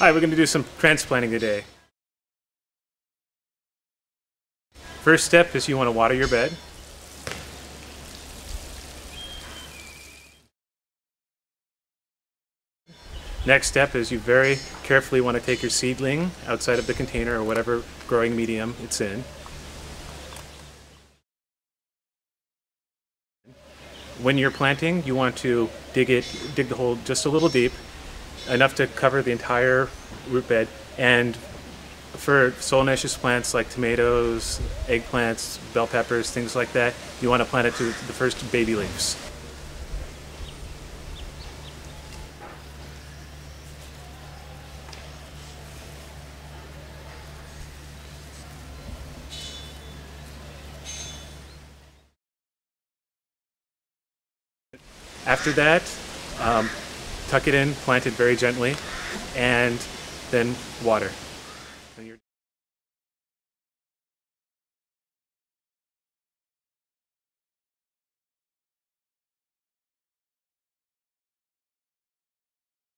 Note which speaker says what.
Speaker 1: Hi, we're going to do some transplanting today. First step is you want to water your bed. Next step is you very carefully want to take your seedling outside of the container or whatever growing medium it's in. When you're planting, you want to dig it, dig the hole just a little deep, enough to cover the entire root bed. And for solanaceous plants like tomatoes, eggplants, bell peppers, things like that, you want to plant it to the first baby leaves. After that, um, tuck it in, plant it very gently, and then water.